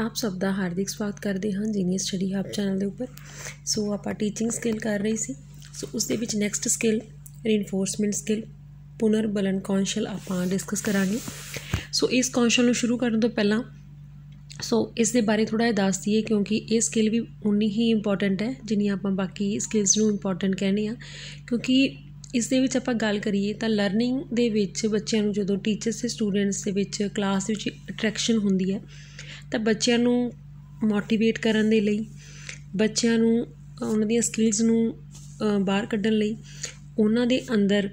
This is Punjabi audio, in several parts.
ਆਪ ਸਭ ਦਾ ਹਾਰਦਿਕ ਸਵਾਗਤ ਕਰਦੇ ਹਾਂ ਜੀਨੀਅਸ ਸਟੱਡੀ ਹੱਬ ਚੈਨਲ ਦੇ ਉੱਪਰ। ਸੋ ਆਪਾਂ ਟੀਚਿੰਗ ਸਕਿੱਲ ਕਰ ਰਹੀ ਸੀ। ਸੋ ਉਸ ਦੇ ਵਿੱਚ ਨੈਕਸਟ ਸਕਿੱਲ ਰੀਇਨਫੋਰਸਮੈਂਟ ਸਕਿੱਲ ਪੁਨਰ ਬਲਨ ਕੌਸ਼ਲ ਆਪਾਂ ਡਿਸਕਸ ਕਰਾਂਗੇ। ਸੋ ਇਸ ਕੌਂਸ਼ਲ ਨੂੰ ਸ਼ੁਰੂ ਕਰਨ ਤੋਂ ਪਹਿਲਾਂ, ਸੋ ਇਸ ਦੇ ਬਾਰੇ ਥੋੜਾ ਜਿਹਾ ਦੱਸ ਦਈਏ ਕਿਉਂਕਿ ਇਹ ਸਕਿੱਲ ਵੀ ਉਨੀ ਹੀ ਇੰਪੋਰਟੈਂਟ ਹੈ ਜਿੰਨੀ ਆਪਾਂ ਬਾਕੀ ਸਕਿੱਲਸ ਨੂੰ ਇੰਪੋਰਟੈਂਟ ਕਹਿੰਦੇ ਆ ਕਿਉਂਕਿ ਇਸ ਦੇ ਵਿੱਚ ਆਪਾਂ ਗੱਲ ਕਰੀਏ ਤਾਂ ਲਰਨਿੰਗ ਦੇ ਵਿੱਚ ਬੱਚਿਆਂ ਨੂੰ ਜਦੋਂ ਟੀਚਰਸ ਤੇ ਸਟੂਡੈਂਟਸ ਦੇ ਵਿੱਚ ਕਲਾਸ ਵਿੱਚ ਅਟਰੈਕਸ਼ਨ ਹੁੰਦੀ ਹੈ ਤਾਂ ਬੱਚਿਆਂ ਨੂੰ ਮੋਟੀਵੇਟ ਕਰਨ ਦੇ ਲਈ, ਬੱਚਿਆਂ ਨੂੰ, ਉਹਨਾਂ ਦੀਆਂ ਸਕਿੱਲਸ ਨੂੰ ਬਾਹਰ ਕੱਢਣ ਲਈ, ਉਹਨਾਂ ਦੇ ਅੰਦਰ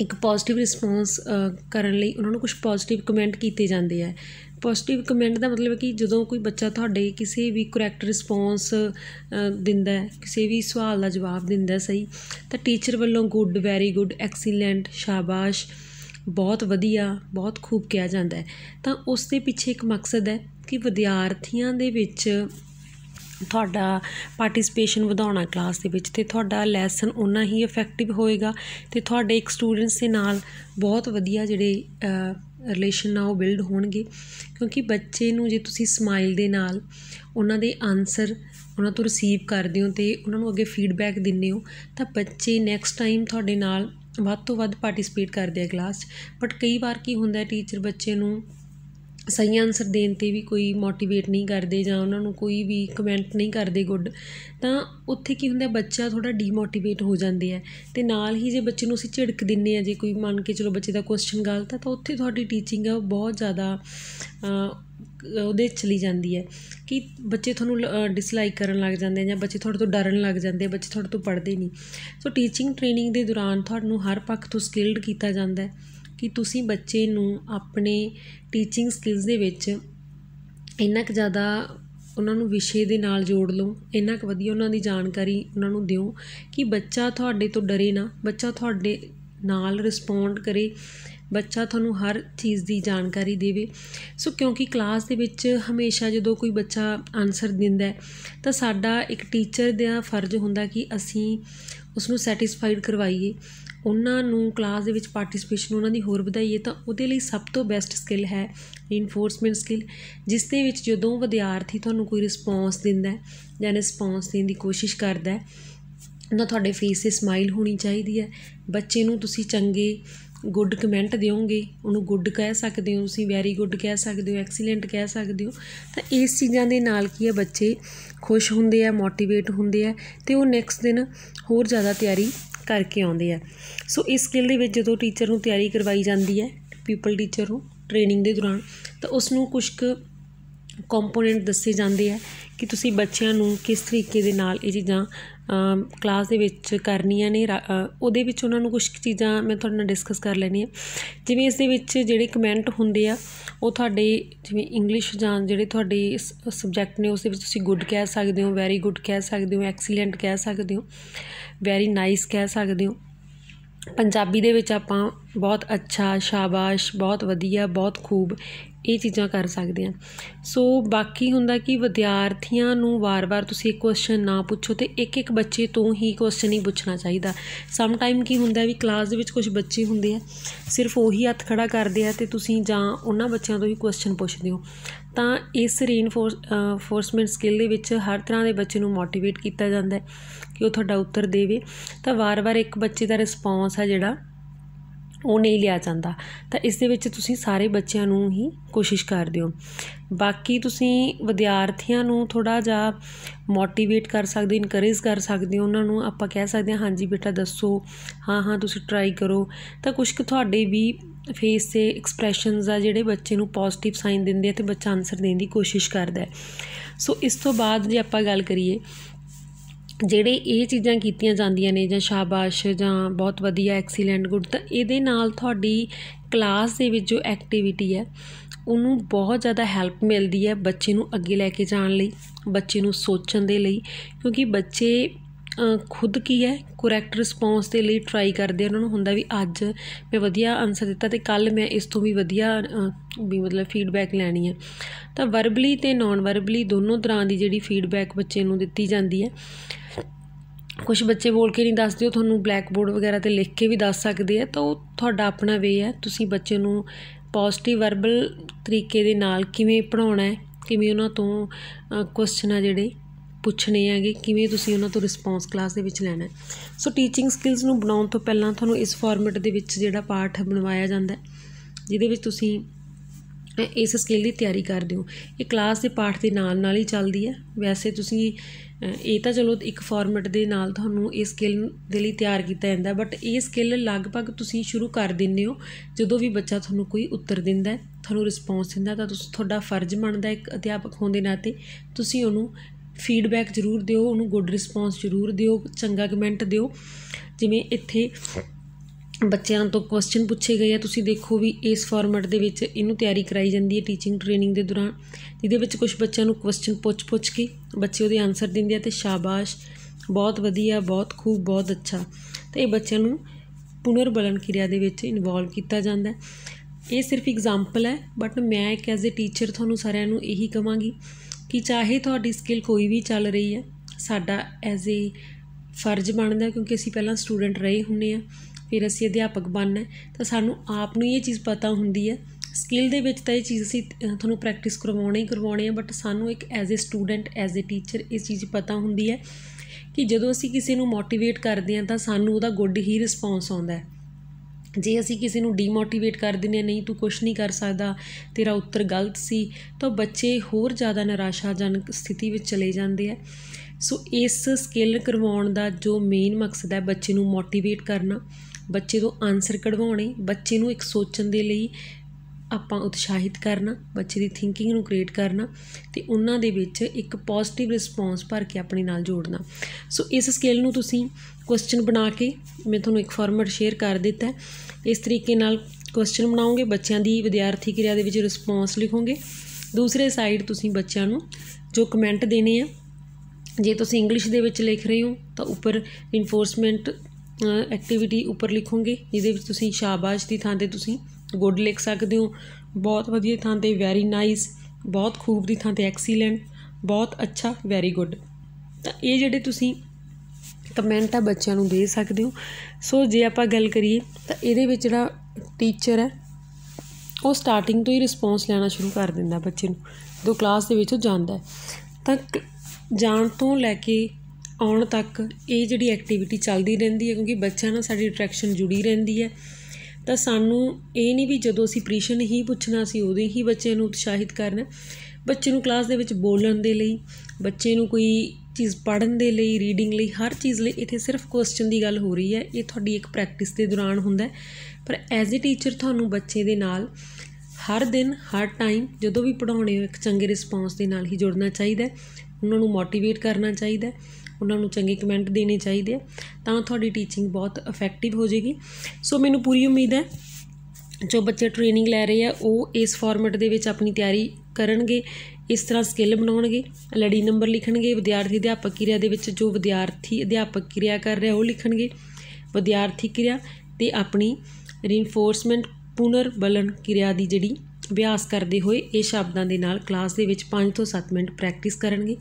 ਇੱਕ ਪੋਜ਼ਿਟਿਵ ਰਿਸਪੌਂਸ ਕਰਨ ਲਈ ਉਹਨਾਂ ਨੂੰ ਕੁਝ ਪੋਜ਼ਿਟਿਵ ਕਮੈਂਟ ਕੀਤੇ ਜਾਂਦੇ ਆ। ਪੋਜ਼ਿਟਿਵ ਕਮੈਂਟ ਦਾ ਮਤਲਬ ਹੈ ਕਿ ਜਦੋਂ ਕੋਈ ਬੱਚਾ ਤੁਹਾਡੇ ਕਿਸੇ ਵੀ ਕਰੈਕਟ ਰਿਸਪੌਂਸ ਦਿੰਦਾ ਹੈ, ਕਿਸੇ ਵੀ ਸਵਾਲ ਦਾ ਜਵਾਬ ਦਿੰਦਾ ਸਹੀ, ਤਾਂ ਟੀਚਰ ਵੱਲੋਂ ਗੁੱਡ ਵੈਰੀ ਗੁੱਡ ਐਕਸੀਲੈਂਟ ਸ਼ਾਬਾਸ਼ ਬਹੁਤ ਵਧੀਆ, ਬਹੁਤ ਖੂਬ ਕਿਹਾ ਜਾਂਦਾ ਤਾਂ ਉਸ ਦੇ ਪਿੱਛੇ ਇੱਕ ਮਕਸਦ ਹੈ ਕਿ ਵਿਦਿਆਰਥੀਆਂ ਦੇ ਵਿੱਚ ਤੁਹਾਡਾ ਪਾਰਟਿਸਿਪੇਸ਼ਨ ਵਧਾਉਣਾ ਕਲਾਸ ਦੇ ਵਿੱਚ ਤੇ ਤੁਹਾਡਾ ਲੈਸਨ ਉਨਾ ਹੀ ਇਫੈਕਟਿਵ ਹੋਏਗਾ ਤੇ ਤੁਹਾਡੇ ਇੱਕ ਸਟੂਡੈਂਟਸ ਦੇ ਨਾਲ ਬਹੁਤ ਵਧੀਆ ਜਿਹੜੇ ਰਿਲੇਸ਼ਨ ਆ ਉਹ ਬਿਲਡ ਹੋਣਗੇ। ਕਿਉਂਕਿ ਬੱਚੇ ਨੂੰ ਜੇ ਤੁਸੀਂ ਸਮਾਈਲ ਦੇ ਨਾਲ ਉਹਨਾਂ ਦੇ ਆਨਸਰ ਉਹਨਾਂ ਤੋਂ ਰਿਸੀਵ ਕਰਦੇ ਹੋ ਤੇ ਉਹਨਾਂ ਨੂੰ ਅੱਗੇ ਫੀਡਬੈਕ ਦਿੰਦੇ ਹੋ, ਤਾਂ ਬੱਚੇ ਨੈਕਸਟ ਟਾਈਮ ਤੁਹਾਡੇ ਨਾਲ ਵੱਧ ਤੋਂ ਵੱਧ ਪਾਰਟੀਸਪੇਟ ਕਰਦੇ ਆ ਕਲਾਸ 'ਚ। ਬਟ ਕਈ ਵਾਰ ਕੀ ਹੁੰਦਾ ਟੀਚਰ ਬੱਚੇ ਨੂੰ ਸਹੀ ਆਨਸਰ ਦੇਣ 'ਤੇ ਵੀ ਕੋਈ ਮੋਟੀਵੇਟ ਨਹੀਂ ਕਰਦੇ ਜਾਂ ਉਹਨਾਂ ਨੂੰ ਕੋਈ ਵੀ ਕਮੈਂਟ ਨਹੀਂ ਕਰਦੇ ਗੁੱਡ ਤਾਂ ਉੱਥੇ ਕੀ ਹੁੰਦਾ, ਬੱਚਾ ਥੋੜ੍ਹਾ ਡੀਮੋਟੀਵੇਟ ਹੋ ਜਾਂਦੇ ਆ। ਅਤੇ ਨਾਲ ਹੀ ਜੇ ਬੱਚੇ ਨੂੰ ਅਸੀਂ ਝਿੜਕ ਦਿੰਨੇ ਆ, ਜੇ ਕੋਈ ਮੰਨ ਕੇ ਚਲੋ ਬੱਚੇ ਦਾ ਕੁਐਸਚਨ ਗਲਤ ਹੈ ਤਾਂ ਉੱਥੇ ਤੁਹਾਡੀ ਟੀਚਿੰਗ ਆ ਉਹ ਬਹੁਤ ਜ਼ਿਆਦਾ ਉਹਦੇ ਚਲੀ ਜਾਂਦੀ ਹੈ ਕਿ ਬੱਚੇ ਤੁਹਾਨੂੰ ਡਿਸਲਾਈਕ ਕਰਨ ਲੱਗ ਜਾਂਦੇ ਆ ਜਾਂ ਬੱਚੇ ਤੁਹਾਡੇ ਤੋਂ ਡਰਨ ਲੱਗ ਜਾਂਦੇ ਆ, ਬੱਚੇ ਤੁਹਾਡੇ ਤੋਂ ਪੜ੍ਹਦੇ ਨਹੀਂ। ਸੋ ਟੀਚਿੰਗ ਟ੍ਰੇਨਿੰਗ ਦੇ ਦੌਰਾਨ ਤੁਹਾਨੂੰ ਹਰ ਪੱਖ ਤੋਂ ਸਕਿਲਡ ਕੀਤਾ ਜਾਂਦਾ ਹੈ ਕਿ ਤੁਸੀਂ ਬੱਚੇ ਨੂੰ ਆਪਣੇ ਟੀਚਿੰਗ ਸਕਿੱਲਸ ਦੇ ਵਿੱਚ ਇੰਨਾ ਕੁ ਜ਼ਿਆਦਾ ਉਹਨਾਂ ਨੂੰ ਵਿਸ਼ੇ ਦੇ ਨਾਲ ਜੋੜ ਲਓ, ਇੰਨਾ ਕੁ ਵਧੀਆ ਉਹਨਾਂ ਦੀ ਜਾਣਕਾਰੀ ਉਹਨਾਂ ਨੂੰ ਦਿਓ ਕਿ ਬੱਚਾ ਤੁਹਾਡੇ ਤੋਂ ਡਰੇ ਨਾ, ਬੱਚਾ ਤੁਹਾਡੇ ਨਾਲ ਰਿਸਪੌਂਡ ਕਰੇ ਬੱਚਾ ਤੁਹਾਨੂੰ ਹਰ ਚੀਜ਼ ਦੀ ਜਾਣਕਾਰੀ ਦੇਵੇ। ਸੋ ਕਿਉਂਕਿ ਕਲਾਸ ਦੇ ਵਿੱਚ ਹਮੇਸ਼ਾ ਜਦੋਂ ਕੋਈ ਬੱਚਾ ਆਨਸਰ ਦਿੰਦਾ ਤਾਂ ਸਾਡਾ ਇੱਕ ਟੀਚਰ ਦਾ ਫਰਜ਼ ਹੁੰਦਾ ਕਿ ਅਸੀਂ ਉਸ ਨੂੰ ਸੈਟੀਸਫਾਈਡ ਕਰਵਾਈਏ। ਉਹਨਾਂ ਨੂੰ ਕਲਾਸ ਦੇ ਵਿੱਚ ਪਾਰਟਿਸਿਪੇਸ਼ਨ ਉਹਨਾਂ ਦੀ ਹੋਰ ਵਧਾਈਏ, ਤਾਂ ਉਹਦੇ ਲਈ ਸਭ ਤੋਂ ਬੈਸਟ ਸਕਿੱਲ ਹੈ ਰੀਇਨਫੋਰਸਮੈਂਟ ਸਕਿੱਲ ਜਿਸ ਦੇ ਵਿੱਚ ਜਦੋਂ ਵਿਦਿਆਰਥੀ ਤੁਹਾਨੂੰ ਕੋਈ ਰਿਸਪੌਂਸ ਦਿੰਦਾ ਜਾਂ ਰਿਸਪੌਂਸ ਦੇਣ ਦੀ ਕੋਸ਼ਿਸ਼ ਕਰਦਾ ਉਹਨਾਂ ਤੁਹਾਡੇ ਫੇਸ 'ਤੇ ਸਮਾਈਲ ਹੋਣੀ ਚਾਹੀਦੀ ਹੈ। ਬੱਚੇ ਨੂੰ ਤੁਸੀਂ ਚੰਗੇ ਗੁੱਡ ਕਮੈਂਟ ਦਿਓਗੇ, ਉਹਨੂੰ ਗੁੱਡ ਕਹਿ ਸਕਦੇ ਹੋ ਤੁਸੀਂ ਵੈਰੀ ਗੁੱਡ ਕਹਿ ਸਕਦੇ ਹੋ ਐਕਸੀਲੈਂਟ ਕਹਿ ਸਕਦੇ ਹੋ, ਤਾਂ ਇਸ ਚੀਜ਼ਾਂ ਦੇ ਨਾਲ ਕੀ ਹੈ ਬੱਚੇ ਖੁਸ਼ ਹੁੰਦੇ ਆ ਮੋਟੀਵੇਟ ਹੁੰਦੇ ਆ ਤੇ ਉਹ ਨੈਕਸਟ ਦਿਨ ਹੋਰ ਜ਼ਿਆਦਾ ਤਿਆਰੀ ਕਰਕੇ ਆਉਂਦੇ ਆ। ਸੋ ਇਸ ਸਕਿੱਲ ਦੇ ਵਿੱਚ ਜਦੋਂ ਟੀਚਰ ਨੂੰ ਤਿਆਰੀ ਕਰਵਾਈ ਜਾਂਦੀ ਹੈ ਪੀਪਲ ਟੀਚਰ ਨੂੰ ਟ੍ਰੇਨਿੰਗ ਦੇ ਦੌਰਾਨ, ਤਾਂ ਉਸ ਨੂੰ ਕੁਝ ਕੁ ਕੰਪੋਨੈਂਟ ਦੱਸੇ ਜਾਂਦੇ ਆ ਕਿ ਤੁਸੀਂ ਬੱਚਿਆਂ ਨੂੰ ਕਿਸ ਤਰੀਕੇ ਦੇ ਨਾਲ ਇਹ ਚੀਜ਼ਾਂ ਕਲਾਸ ਦੇ ਵਿੱਚ ਕਰਨੀਆਂ ਨੇ ਉਹਦੇ ਵਿੱਚ ਉਹਨਾਂ ਨੂੰ ਕੁਝ ਚੀਜ਼ਾਂ ਮੈਂ ਤੁਹਾਡੇ ਨਾਲ ਡਿਸਕਸ ਕਰ ਲੈਣੀ ਆ ਜਿਵੇਂ ਇਸ ਦੇ ਵਿੱਚ ਜਿਹੜੇ ਕਮੈਂਟ ਹੁੰਦੇ ਆ, ਉਹ ਤੁਹਾਡੇ ਜਿਵੇਂ ਇੰਗਲਿਸ਼ ਜਾਂ ਜਿਹੜੇ ਤੁਹਾਡੇ ਸਬਜੈਕਟ ਨੇ, ਉਸ ਦੇ ਵਿੱਚ ਤੁਸੀਂ ਗੁੱਡ ਕਹਿ ਸਕਦੇ ਹੋ ਵੈਰੀ ਗੁੱਡ ਕਹਿ ਸਕਦੇ ਹੋ ਐਕਸੀਲੈਂਟ ਕਹਿ ਸਕਦੇ ਹੋ ਵੈਰੀ ਨਾਈਸ ਕਹਿ ਸਕਦੇ ਹੋ। ਪੰਜਾਬੀ ਦੇ ਵਿੱਚ ਆਪਾਂ ਬਹੁਤ ਅੱਛਾ, ਸ਼ਾਬਾਸ਼, ਬਹੁਤ ਵਧੀਆ, ਬਹੁਤ ਖੂਬ ਇਹ ਚੀਜ਼ਾਂ ਕਰ ਸਕਦੇ ਹਾਂ। ਸੋ ਬਾਕੀ ਹੁੰਦਾ ਕਿ ਵਿਦਿਆਰਥੀਆਂ ਨੂੰ ਵਾਰ-ਵਾਰ ਤੁਸੀਂ ਇੱਕ ਕੁਐਸਚਨ ਨਾ ਪੁੱਛੋ ਤੇ ਇੱਕ ਇੱਕ ਬੱਚੇ ਤੋਂ ਹੀ ਕੁਐਸਚਨ ਹੀ ਪੁੱਛਣਾ ਚਾਹੀਦਾ। ਸਮ ਟਾਈਮ ਕੀ ਹੁੰਦਾ ਵੀ ਕਲਾਸ ਦੇ ਵਿੱਚ ਕੁਝ ਬੱਚੇ ਹੁੰਦੇ ਆ, ਸਿਰਫ ਉਹੀ ਹੱਥ ਖੜਾ ਕਰਦੇ ਆ ਤੇ ਤੁਸੀਂ ਜਾਂ ਉਹਨਾਂ ਬੱਚਿਆਂ ਤੋਂ ਹੀ ਕੁਐਸਚਨ ਪੁੱਛਦੇ ਹੋ। ਤਾਂ ਇਸ ਰੀਇਨਫੋਰਸਮੈਂਟ ਸਕਿੱਲ ਦੇ ਵਿੱਚ ਹਰ ਤਰ੍ਹਾਂ ਦੇ ਬੱਚੇ ਨੂੰ ਮੋਟੀਵੇਟ ਕੀਤਾ ਜਾਂਦਾ ਕਿ ਉਹ ਤੁਹਾਡਾ ਉੱਤਰ ਦੇਵੇ। ਤਾਂ ਵਾਰ-ਵਾਰ ਇੱਕ ਬੱਚੇ ਦਾ ਰਿਸਪੌਂਸ ਹੈ ਜਿਹੜਾ ਉਹ ਨਹੀਂ ਲਿਆ ਜਾਂਦਾ, ਤਾਂ ਇਸ ਦੇ ਵਿੱਚ ਤੁਸੀਂ ਸਾਰੇ ਬੱਚਿਆਂ ਨੂੰ ਹੀ ਕੋਸ਼ਿਸ਼ ਕਰਦੇ ਹੋ ਬਾਕੀ ਤੁਸੀਂ ਵਿਦਿਆਰਥੀਆਂ ਨੂੰ ਥੋੜਾ ਜਿਹਾ ਮੋਟੀਵੇਟ ਕਰ ਸਕਦੇ ਇਨਕਰੇਜ ਕਰ ਸਕਦੇ ਹੋ, ਉਹਨਾਂ ਨੂੰ ਆਪਾਂ ਕਹਿ ਸਕਦੇ ਹਾਂ, ਹਾਂਜੀ ਬੇਟਾ ਦੱਸੋ, ਹਾਂ ਹਾਂ, ਤੁਸੀਂ ਟਰਾਈ ਕਰੋ। ਤਾਂ ਕੁਝ ਕੁ ਤੁਹਾਡੇ ਵੀ ਫੇਸ 'ਤੇ ਐਕਸਪ੍ਰੈਸ਼ਨਸ ਆ ਜਿਹੜੇ ਬੱਚੇ ਨੂੰ ਪੋਜ਼ਿਟਿਵ ਸਾਈਨ ਦਿੰਦੇ ਆ ਤੇ ਬੱਚਾ ਆਨਸਰ ਦੇਣ ਦੀ ਕੋਸ਼ਿਸ਼ ਕਰਦਾ ਹੈ। ਸੋ ਇਸ ਤੋਂ ਬਾਅਦ ਜੇ ਆਪਾਂ ਗੱਲ ਕਰੀਏ ਜਿਹੜੇ ਇਹ ਚੀਜ਼ਾਂ ਕੀਤੀਆਂ ਜਾਂਦੀਆਂ ਨੇ ਜਾਂ ਸ਼ਾਬਾਸ਼ ਜਾਂ ਬਹੁਤ ਵਧੀਆ ਐਕਸੀਲੈਂਟ ਗੁੱਡ ਤਾਂ ਇਹਦੇ ਨਾਲ ਤੁਹਾਡੀ ਕਲਾਸ ਦੇ ਵਿੱਚ ਜੋ ਐਕਟੀਵਿਟੀ ਹੈ, ਉਹਨੂੰ ਬਹੁਤ ਜ਼ਿਆਦਾ ਹੈਲਪ ਮਿਲਦੀ ਹੈ ਬੱਚੇ ਨੂੰ ਅੱਗੇ ਲੈ ਕੇ ਜਾਣ ਲਈ, ਬੱਚੇ ਨੂੰ ਸੋਚਣ ਦੇ ਲਈ, ਕਿਉਂਕਿ ਬੱਚੇ ਖੁਦ ਕੀ ਹੈ ਕਰੈਕਟ ਰਿਸਪੌਂਸ ਦੇ ਲਈ ਟਰਾਈ ਕਰਦੇ ਉਹਨਾਂ ਨੂੰ ਹੁੰਦਾ ਵੀ ਅੱਜ ਮੈਂ ਵਧੀਆ ਆਨਸਰ ਦਿੱਤਾ ਤੇ ਕੱਲ ਮੈਂ ਇਸ ਤੋਂ ਵੀ ਵਧੀਆ ਵੀ ਮਤਲਬ ਫੀਡਬੈਕ ਲੈਣੀ ਹੈ। ਤਾਂ ਵਰਬਲੀ ਤੇ ਨਾਨ ਵਰਬਲੀ ਦੋਨੋਂ ਤਰ੍ਹਾਂ ਦੀ ਜਿਹੜੀ ਫੀਡਬੈਕ ਬੱਚੇ ਨੂੰ ਦਿੱਤੀ ਜਾਂਦੀ ਹੈ। ਕੁਛ ਬੱਚੇ ਬੋਲ ਕੇ ਨਹੀਂ ਦੱਸਦੇ, ਉਹ ਤੁਹਾਨੂੰ ਬਲੈਕ ਬੋਰਡ ਵਗੈਰਾ ਤੇ ਲਿਖ ਕੇ ਵੀ ਦੱਸ ਸਕਦੇ ਆ, ਤਾਂ ਉਹ ਤੁਹਾਡਾ ਆਪਣਾ ਵੇ ਹੈ। ਤੁਸੀਂ ਬੱਚੇ ਨੂੰ ਪੋਜ਼ਿਟਿਵ ਵਰਬਲ ਤਰੀਕੇ ਦੇ ਨਾਲ ਕਿਵੇਂ ਪੜਾਉਣਾ ਹੈ, ਕਿਵੇਂ ਉਹਨਾਂ ਤੋਂ ਕੁਐਸਚਨ ਆ ਜਿਹੜੇ ਪੁੱਛਣੇ ਹੈਗੇ, ਕਿਵੇਂ ਤੁਸੀਂ ਉਹਨਾਂ ਤੋਂ ਰਿਸਪੌਂਸ ਕਲਾਸ ਦੇ ਵਿੱਚ ਲੈਣਾ ਸੋ ਟੀਚਿੰਗ ਸਕਿੱਲਸ ਨੂੰ ਬਣਾਉਣ ਤੋਂ ਪਹਿਲਾਂ ਤੁਹਾਨੂੰ ਇਸ ਫਾਰਮੈਟ ਦੇ ਵਿੱਚ ਜਿਹੜਾ ਪਾਠ ਬਣਵਾਇਆ ਜਾਂਦਾ ਜਿਹਦੇ ਵਿੱਚ ਤੁਸੀਂ ਇਸ ਸਕਿੱਲ ਦੀ ਤਿਆਰੀ ਕਰਦੇ ਹੋ। ਇਹ ਕਲਾਸ ਦੇ ਪਾਠ ਦੇ ਨਾਲ ਨਾਲ ਹੀ ਚੱਲਦੀ ਹੈ। ਵੈਸੇ ਤੁਸੀਂ ਇਹ ਤਾਂ ਚਲੋ ਇੱਕ ਫਾਰਮੈਟ ਦੇ ਨਾਲ ਤੁਹਾਨੂੰ ਇਹ ਸਕਿੱਲ ਦੇ ਲਈ ਤਿਆਰ ਕੀਤਾ ਜਾਂਦਾ ਬਟ ਇਹ ਸਕਿੱਲ ਲਗਭਗ ਤੁਸੀਂ ਸ਼ੁਰੂ ਕਰ ਦਿੰਦੇ ਹੋ। ਜਦੋਂ ਵੀ ਬੱਚਾ ਤੁਹਾਨੂੰ ਕੋਈ ਉੱਤਰ ਦਿੰਦਾ ਤੁਹਾਨੂੰ ਰਿਸਪੌਂਸ ਦਿੰਦਾ ਤਾਂ ਤੁਸੀਂ, ਤੁਹਾਡਾ ਫਰਜ਼ ਬਣਦਾ ਇੱਕ ਅਧਿਆਪਕ ਹੋਣ ਦੇ ਨਾਤੇ, ਤੁਸੀਂ ਉਹਨੂੰ ਫੀਡਬੈਕ ਜ਼ਰੂਰ ਦਿਓ, ਉਹਨੂੰ ਗੁੱਡ ਰਿਸਪੌਂਸ ਜ਼ਰੂਰ ਦਿਓ, ਚੰਗਾ ਕਮੈਂਟ ਦਿਓ। ਜਿਵੇਂ ਇੱਥੇ ਬੱਚਿਆਂ ਤੋਂ ਕੁਐਸਚਨ ਪੁੱਛੇ ਗਏ ਆ, ਤੁਸੀਂ ਦੇਖੋ ਵੀ ਇਸ ਫਾਰਮੈਟ ਦੇ ਵਿੱਚ ਇਹਨੂੰ ਤਿਆਰੀ ਕਰਾਈ ਜਾਂਦੀ ਹੈ ਟੀਚਿੰਗ ਟ੍ਰੇਨਿੰਗ ਦੇ ਦੌਰਾਨ, ਜਿਹਦੇ ਵਿੱਚ ਕੁਝ ਬੱਚਿਆਂ ਨੂੰ ਕੁਐਸਚਨ ਪੁੱਛ-ਪੁੱਛ ਕੇ ਬੱਚੇ ਉਹਦੇ ਆਨਸਰ ਦਿੰਦੇ ਆ ਤੇ ਸ਼ਾਬਾਸ਼, ਬਹੁਤ ਵਧੀਆ, ਬਹੁਤ ਖੂਬ, ਬਹੁਤ ਅੱਛਾ। ਤੇ ਇਹ ਬੱਚਿਆਂ ਨੂੰ ਪੁਨਰ ਬਲਨ ਕਿਰਿਆ ਦੇ ਵਿੱਚ ਇਨਵੋਲਵ ਕੀਤਾ ਜਾਂਦਾ ਇਹ ਸਿਰਫ ਐਗਜ਼ਾਮਪਲ ਹੈ ਬਟ ਮੈਂ ਇੱਕ ਐਜ਼ ਅ ਟੀਚਰ ਤੁਹਾਨੂੰ ਸਾਰਿਆਂ ਨੂੰ ਇਹੀ ਕਹਾਂਗੀ ਕਿ ਚਾਹੇ ਤੁਹਾਡੀ ਸਕਿੱਲ ਕੋਈ ਵੀ ਚੱਲ ਰਹੀ ਹੈ, ਸਾਡਾ ਐਜ਼ ਅ ਫਰਜ਼ ਬਣਦਾ ਕਿਉਂਕਿ ਅਸੀਂ ਪਹਿਲਾਂ ਸਟੂਡੈਂਟ ਰਹੇ ਹੁੰਨੇ ਆ ਫਿਰ ਅਸੀਂ ਅਧਿਆਪਕ ਬਣਨਾ ਤਾਂ ਸਾਨੂੰ ਆਪ ਨੂੰ ਇਹ ਚੀਜ਼ ਪਤਾ ਹੁੰਦੀ ਹੈ। ਸਕਿੱਲ ਦੇ ਵਿੱਚ ਤਾਂ ਇਹ ਚੀਜ਼ ਅਸੀਂ ਤੁਹਾਨੂੰ ਪ੍ਰੈਕਟਿਸ ਕਰਵਾਉਣੀ ਹੀ ਕਰਵਾਉਣੀ ਹੈ ਬਟ ਸਾਨੂੰ ਇੱਕ as a student as a teacher ਇਹ ਚੀਜ਼ ਪਤਾ ਹੁੰਦੀ ਹੈ ਕਿ ਜਦੋਂ ਅਸੀਂ ਕਿਸੇ ਨੂੰ ਮੋਟੀਵੇਟ ਕਰਦੇ ਹਾਂ ਤਾਂ ਸਾਨੂੰ ਉਹਦਾ ਗੁੱਡ ਹੀ ਰਿਸਪੌਂਸ ਆਉਂਦਾ ਹੈ। ਜੇ ਅਸੀਂ ਕਿਸੇ ਨੂੰ ਡੀਮੋਟੀਵੇਟ ਕਰ ਦਿੰਦੇ ਹਾਂ, ਨਹੀਂ ਤੂੰ ਕੁਝ ਨਹੀਂ ਕਰ ਸਕਦਾ, ਤੇਰਾ ਉੱਤਰ ਗਲਤ ਸੀ, ਤਾਂ ਬੱਚੇ ਹੋਰ ਜ਼ਿਆਦਾ ਨਿਰਾਸ਼ਾਜਨਕ ਸਥਿਤੀ ਵਿੱਚ ਚਲੇ ਜਾਂਦੇ ਆ। ਸੋ ਇਸ ਸਕਿੱਲ ਕਰਵਾਉਣ ਦਾ ਜੋ ਮੇਨ ਮਕਸਦ ਹੈ ਬੱਚੇ ਨੂੰ ਮੋਟੀਵੇਟ ਕਰਨਾ। ਬੱਚੇ ਤੋਂ ਆਨਸਰ ਕਢਵਾਉਣੇ, ਬੱਚੇ ਨੂੰ ਇੱਕ ਸੋਚਣ ਦੇ ਲਈ ਆਪਾਂ ਉਤਸ਼ਾਹਿਤ ਕਰਨਾ, ਬੱਚੇ ਦੀ ਥਿੰਕਿੰਗ ਨੂੰ ਕ੍ਰੀਏਟ ਕਰਨਾ ਤੇ ਉਹਨਾਂ ਦੇ ਵਿੱਚ ਇੱਕ ਪੋਜ਼ਿਟਿਵ ਰਿਸਪੌਂਸ ਭਰ ਕੇ ਆਪਣੇ ਨਾਲ ਜੋੜਨਾ। ਸੋ ਇਸ ਸਕਿੱਲ ਨੂੰ ਤੁਸੀਂ ਕੁਐਸਚਨ ਬਣਾ ਕੇ ਮੈਂ ਤੁਹਾਨੂੰ ਇੱਕ ਫਾਰਮੈਟ ਸ਼ੇਅਰ ਕਰ ਦਿੱਤਾ ਇਸ ਤਰੀਕੇ ਨਾਲ ਕੁਐਸਚਨ ਬਣਾਉਂਗੇ ਬੱਚਿਆਂ ਦੀ ਵਿਦਿਆਰਥੀ ਕਿਰਿਆ ਦੇ ਵਿੱਚ ਰਿਸਪੌਂਸ ਲਿਖੋਗੇ। ਦੂਸਰੇ ਸਾਈਡ ਤੁਸੀਂ ਬੱਚਿਆਂ ਨੂੰ ਜੋ ਕਮੈਂਟ ਦੇਣੇ ਆ, ਜੇ ਤੁਸੀਂ ਇੰਗਲਿਸ਼ ਦੇ ਵਿੱਚ ਲਿਖ ਰਹੇ ਹੋ, ਤਾਂ ਉੱਪਰ ਇਨਫੋਰਸਮੈਂਟ ਐਕਟੀਵਿਟੀ ਉੱਪਰ ਲਿਖੋਗੇ, ਜਿਹਦੇ ਵਿੱਚ ਤੁਸੀਂ ਸ਼ਾਬਾਸ਼ ਦੀ ਥਾਂ ਤੇ ਤੁਸੀਂ ਗੁੱਡ ਲਿਖ ਸਕਦੇ ਹੋ। ਬਹੁਤ ਵਧੀਆ ਥਾਂ ਤੇ ਵੈਰੀ ਨਾਈਸ ਬਹੁਤ ਖੂਬ ਦੀ ਥਾਂ ਤੇ ਐਕਸੀਲੈਂਟ ਬਹੁਤ ਅੱਛਾ ਵੈਰੀ ਗੁੱਡ ਤਾਂ ਇਹ ਜਿਹੜੇ ਤੁਸੀਂ ਕਮੈਂਟ ਆ ਬੱਚਿਆਂ ਨੂੰ ਦੇ ਸਕਦੇ ਹੋ। ਸੋ ਜੇ ਆਪਾਂ ਗੱਲ ਕਰੀਏ, ਤਾਂ ਇਹਦੇ ਵਿੱਚ ਜਿਹੜਾ ਟੀਚਰ ਹੈ, ਉਹ ਸਟਾਰਟਿੰਗ ਤੋਂ ਹੀ ਰਿਸਪੌਂਸ ਲੈਣਾ ਸ਼ੁਰੂ ਕਰ ਦਿੰਦਾ ਬੱਚੇ ਨੂੰ, ਜਦੋਂ ਕਲਾਸ ਦੇ ਵਿੱਚ ਉਹ ਜਾਂਦਾ ਤਾਂ ਜਾਣ ਤੋਂ ਲੈ ਕੇ ਆਉਣ ਤੱਕ ਇਹ ਜਿਹੜੀ ਐਕਟੀਵਿਟੀ ਚੱਲਦੀ ਰਹਿੰਦੀ ਹੈ, ਕਿਉਂਕਿ ਬੱਚਿਆਂ ਨਾਲ ਸਾਡੀ ਅਟਰੈਕਸ਼ਨ ਜੁੜੀ ਰਹਿੰਦੀ ਹੈ, ਤਾਂ ਸਾਨੂੰ ਇਹ ਨਹੀਂ ਵੀ ਜਦੋਂ ਅਸੀਂ ਪ੍ਰੀਸ਼ਨ ਹੀ ਪੁੱਛਣਾ ਸੀ, ਉਦੋਂ ਹੀ ਬੱਚੇ ਨੂੰ ਉਤਸ਼ਾਹਿਤ ਕਰਨਾ ਬੱਚੇ ਨੂੰ ਕਲਾਸ ਦੇ ਵਿੱਚ ਬੋਲਣ ਦੇ ਲਈ, ਬੱਚੇ ਨੂੰ ਕੋਈ ਚੀਜ਼ ਪੜ੍ਹਨ ਦੇ ਲਈ ਰੀਡਿੰਗ ਲਈ, ਹਰ ਚੀਜ਼ ਲਈ ਇੱਥੇ ਸਿਰਫ ਕੁਐਸਚਨ ਦੀ ਗੱਲ ਹੋ ਰਹੀ ਹੈ। ਇਹ ਤੁਹਾਡੀ ਇੱਕ ਪ੍ਰੈਕਟਿਸ ਦੇ ਦੌਰਾਨ ਹੁੰਦਾ ਪਰ ਐਜ਼ ਅ ਟੀਚਰ ਤੁਹਾਨੂੰ ਬੱਚੇ ਦੇ ਨਾਲ ਹਰ ਦਿਨ, ਹਰ ਟਾਈਮ ਜਦੋਂ ਵੀ ਪੜਾਉਣੇ ਹੋ, ਇੱਕ ਚੰਗੇ ਰਿਸਪੌਂਸ ਦੇ ਨਾਲ ਹੀ ਜੁੜਨਾ ਚਾਹੀਦਾ ਉਹਨਾਂ ਨੂੰ ਮੋਟੀਵੇਟ ਕਰਨਾ ਚਾਹੀਦਾ ਉਹਨਾਂ ਨੂੰ ਚੰਗੇ ਕਮੈਂਟ ਦੇਣੇ ਚਾਹੀਦੇ ਆ ਤਾਂ ਤੁਹਾਡੀ ਟੀਚਿੰਗ ਬਹੁਤ ਇਫੈਕਟਿਵ ਹੋ ਜਾਏਗੀ। ਸੋ ਮੈਨੂੰ ਪੂਰੀ ਉਮੀਦ ਹੈ, ਜੋ ਬੱਚੇ ਟ੍ਰੇਨਿੰਗ ਲੈ ਰਹੇ ਆ, ਉਹ ਇਸ ਫਾਰਮੈਟ ਦੇ ਵਿੱਚ ਆਪਣੀ ਤਿਆਰੀ ਕਰਨਗੇ, ਇਸ ਤਰ੍ਹਾਂ ਸਕਿੱਲ ਬਣਾਉਣਗੇ ਲੜੀ ਨੰਬਰ ਲਿਖਣਗੇ, ਵਿਦਿਆਰਥੀ ਅਧਿਆਪਕ ਕਿਰਿਆ ਦੇ ਵਿੱਚ ਜੋ ਵਿਦਿਆਰਥੀ ਅਧਿਆਪਕ ਕਿਰਿਆ ਕਰ ਰਿਹਾ, ਉਹ ਲਿਖਣਗੇ। ਵਿਦਿਆਰਥੀ ਕਿਰਿਆ ਤੇ ਆਪਣੀ ਰੀਇਨਫੋਰਸਮੈਂਟ ਪੁਨਰ ਬਲਨ ਕਿਰਿਆ ਦੀ ਜਿਹੜੀ ਅਭਿਆਸ ਕਰਦੇ ਹੋਏ, ਇਹ ਸ਼ਬਦਾਂ ਦੇ ਨਾਲ ਕਲਾਸ ਦੇ ਵਿੱਚ 5 ਤੋਂ 7 ਮਿੰਟ ਪ੍ਰੈਕਟਿਸ ਕਰਨਗੇ।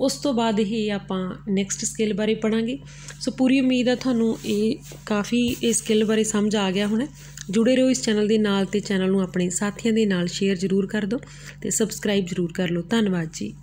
ਉਸ ਤੋਂ ਬਾਅਦ ਹੀ ਆਪਾਂ ਨੈਕਸਟ ਸਕਿੱਲ ਬਾਰੇ ਪੜਾਂਗੇ ਸੋ ਪੂਰੀ ਉਮੀਦ ਹੈ ਤੁਹਾਨੂੰ ਇਹ ਕਾਫੀ ਇਹ ਸਕਿੱਲ ਬਾਰੇ ਸਮਝ ਆ ਗਿਆ ਹੋਣਾ। ਜੁੜੇ ਰਹੋ ਇਸ ਚੈਨਲ ਦੇ ਨਾਲ ਤੇ ਚੈਨਲ ਨੂੰ ਆਪਣੇ ਸਾਥੀਆਂ ਦੇ ਨਾਲ ਸ਼ੇਅਰ ਜ਼ਰੂਰ ਕਰ ਦਿਓ ਤੇ ਸਬਸਕ੍ਰਾਈਬ ਜ਼ਰੂਰ ਕਰ ਲਓ। ਧੰਨਵਾਦ ਜੀ।